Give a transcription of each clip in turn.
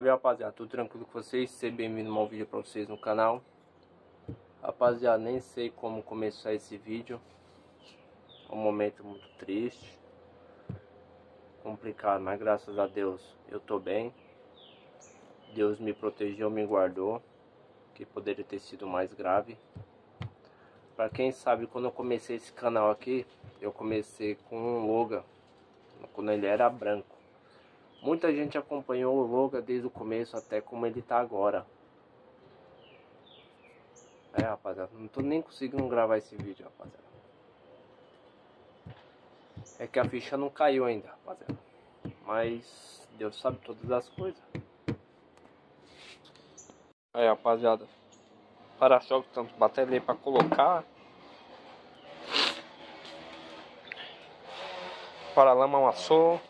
Salve rapaziada, tudo tranquilo com vocês? Seja bem-vindo a um vídeo pra vocês no canal. Rapaziada, nem sei como começar esse vídeo. É um momento muito triste. Complicado, mas graças a Deus eu tô bem. Deus me protegeu, me guardou Que poderia ter sido mais grave. Pra quem sabe, quando eu comecei esse canal aqui Eu comecei com um Logan Quando ele era branco Muita gente acompanhou o Logan desde o começo até como ele tá agora. É, rapaziada, não tô nem conseguindo gravar esse vídeo, rapaziada. É que a ficha não caiu ainda, rapaziada. Mas Deus sabe todas as coisas. Aí, rapaziada. Para-choque, tanto bateria para colocar. Para-lama amassou.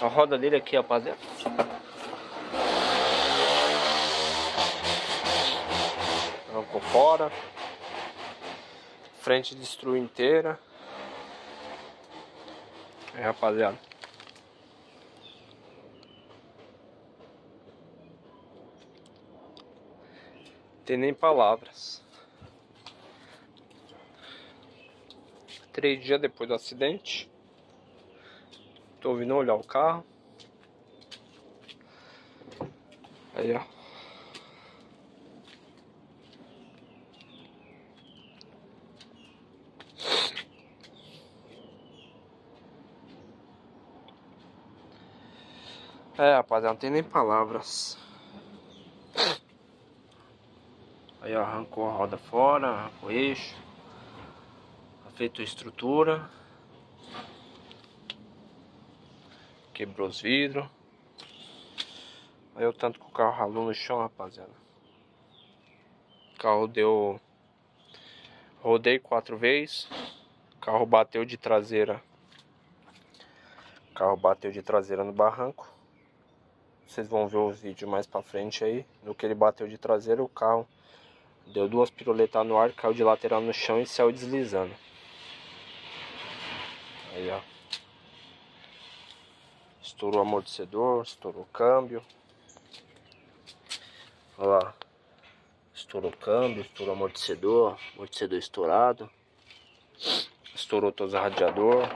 A roda dele aqui, rapaziada. Arrancou fora. Frente destruiu inteira. É, rapaziada. Tem nem palavras. Três dias depois do acidente. Tô vindo olhar o carro. Aí, ó. É, rapaziada, não tem nem palavras. Aí, ó, arrancou a roda fora, arrancou o eixo. Afetou a estrutura. Quebrou os vidros. Aí o tanto que o carro ralou no chão, rapaziada. O carro deu. Rodei quatro vezes. O carro bateu de traseira. O carro bateu de traseira no barranco. Vocês vão ver o vídeo mais pra frente aí. No que ele bateu de traseira, o carro deu duas piruletas no ar, caiu de lateral no chão e saiu deslizando. Aí, ó. Estourou o amortecedor, estourou o câmbio. Olha lá. Estourou o câmbio, estourou o amortecedor, amortecedor estourado. Estourou todos os radiador.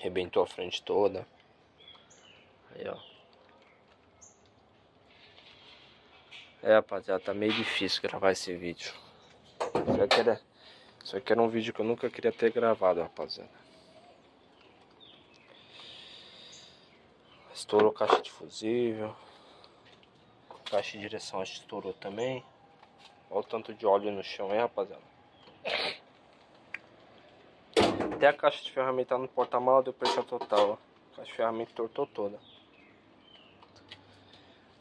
Rebentou a frente toda. Aí, ó. É, rapaziada, tá meio difícil gravar esse vídeo. Isso aqui, era, isso aqui era um vídeo que eu nunca queria ter gravado, rapaziada. Estourou caixa de fusível. Caixa de direção acho que estourou também. Olha o tanto de óleo no chão aí, rapaziada. Até a caixa de ferramenta no porta-mala deu pressão total, ó. A caixa de ferramenta tortou toda.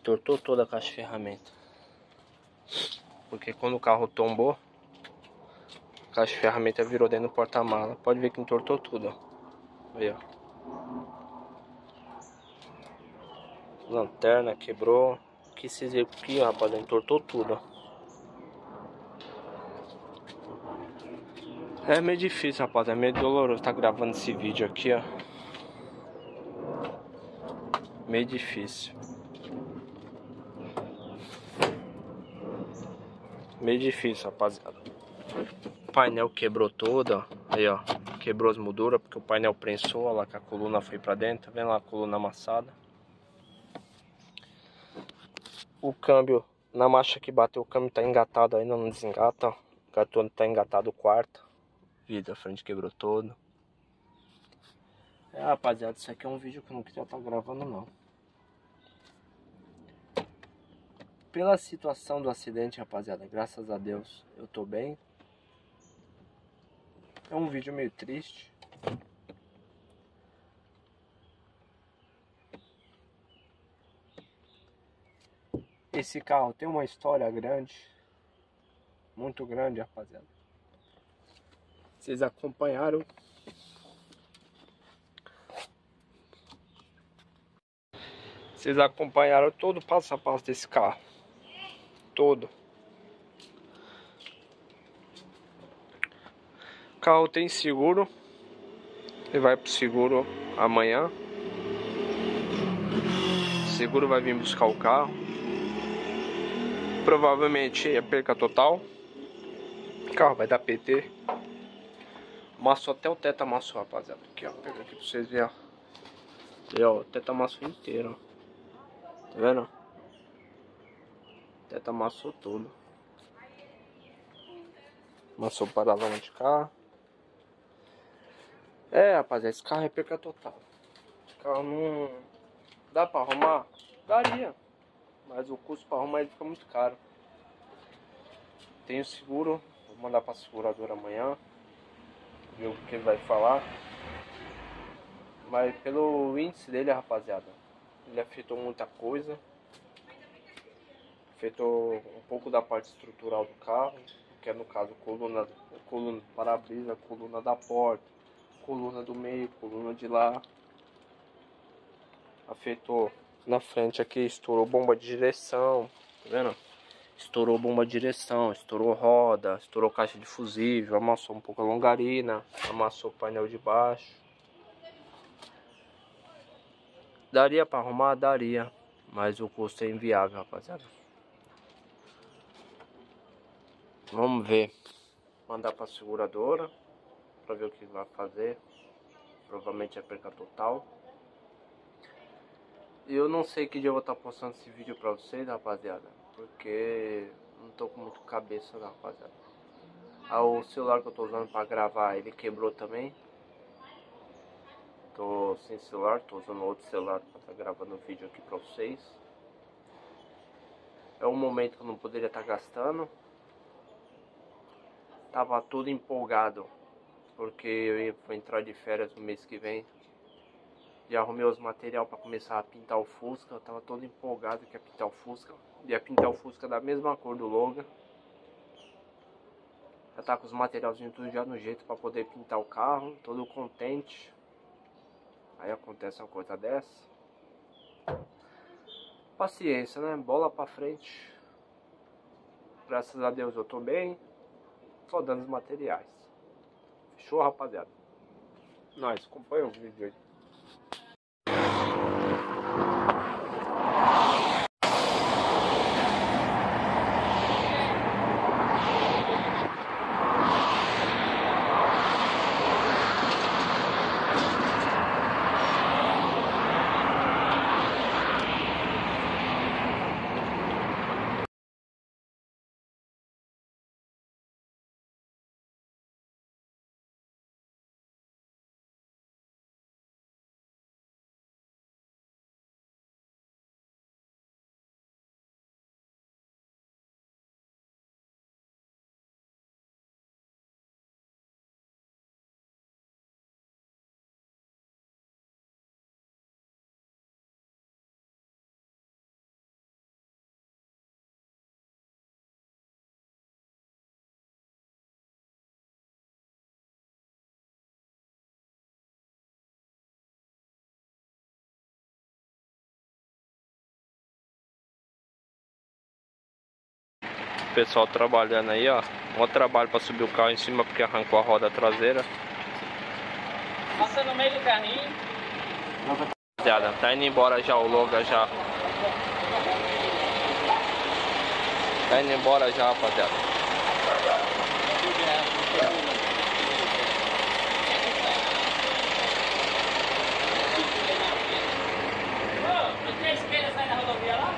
Tortou toda a caixa de ferramenta. Porque quando o carro tombou, a caixa de ferramenta virou dentro do porta-mala. Pode ver que entortou tudo, ó. Aí, ó. Lanterna quebrou. Que viram aqui, rapaziada, entortou tudo, É meio difícil, rapaz. É meio doloroso tá gravando esse vídeo aqui, ó. Meio difícil. Meio difícil, rapaziada. O painel quebrou todo, ó. Aí, ó. Quebrou as molduras porque o painel prensou, ó lá que a coluna foi pra dentro. Tá vendo lá a coluna amassada? O câmbio na marcha que bateu, o câmbio tá engatado ainda, não desengata. O tá engatado o quarto. Vidro a frente quebrou todo. É, rapaziada, isso aqui é um vídeo que eu não queria estar tá gravando, não. Pela situação do acidente, rapaziada, graças a Deus, eu tô bem. É um vídeo meio triste. Esse carro tem uma história grande, muito grande, rapaziada. Vocês acompanharam Vocês acompanharam todo o passo a passo desse carro. Todo. O carro tem seguro. Ele vai pro seguro amanhã. seguro vai vir buscar o carro. Provavelmente é perca total. O carro vai dar PT. Amassou até o teto amassou, rapaziada. Aqui, ó. Pega aqui pra vocês verem, ó. E, ó, o teto amassou inteiro, ó. Tá vendo? O teto amassou tudo. Amassou o paralama de carro. É, rapaziada, esse carro é perca total. Esse carro não... Dá pra arrumar? Daria. Mas o custo pra arrumar ele fica muito caro. Tenho seguro. Vou mandar pra seguradora amanhã. Ver o que ele vai falar. Mas pelo índice dele, rapaziada. Ele afetou muita coisa. Afetou um pouco da parte estrutural do carro. Que é no caso coluna, coluna para-brisa, coluna da porta coluna do meio, coluna de lá. Afetou na frente aqui, estourou bomba de direção, tá vendo? Estourou bomba de direção, estourou roda, estourou caixa de fusível, amassou um pouco a longarina, amassou o painel de baixo. Daria para arrumar? Daria, mas o custo é inviável, rapaziada. Vamos ver. Mandar para seguradora para ver o que vai fazer. Provavelmente é perca total. Eu não sei que dia eu vou estar postando esse vídeo pra vocês, rapaziada. Porque não tô com muito cabeça, não, rapaziada. Ah, o celular que eu tô usando pra gravar, ele quebrou também. Tô sem celular, tô usando outro celular pra estar tá gravando vídeo aqui pra vocês. É um momento que eu não poderia estar tá gastando. Tava tudo empolgado porque eu vou entrar de férias no mês que vem. Já arrumei os material para começar a pintar o Fusca. Eu tava todo empolgado que ia pintar o Fusca. Ia pintar o Fusca da mesma cor do Logan. Já tá com os materialzinhos tudo já no jeito para poder pintar o carro. Todo contente. Aí acontece uma coisa dessa. Paciência, né? Bola pra frente. Graças a Deus eu tô bem. Só dando os materiais. Show, rapaziada. Nós, acompanha o vídeo aí. Pessoal trabalhando aí, ó. Um trabalho para subir o carro em cima porque arrancou a roda traseira. Passa no meio do carrinho. Rapaziada, tá indo embora já o Loga já. Tá indo embora já, rapaziada. Ô, oh, esquerda sai da rodovia lá?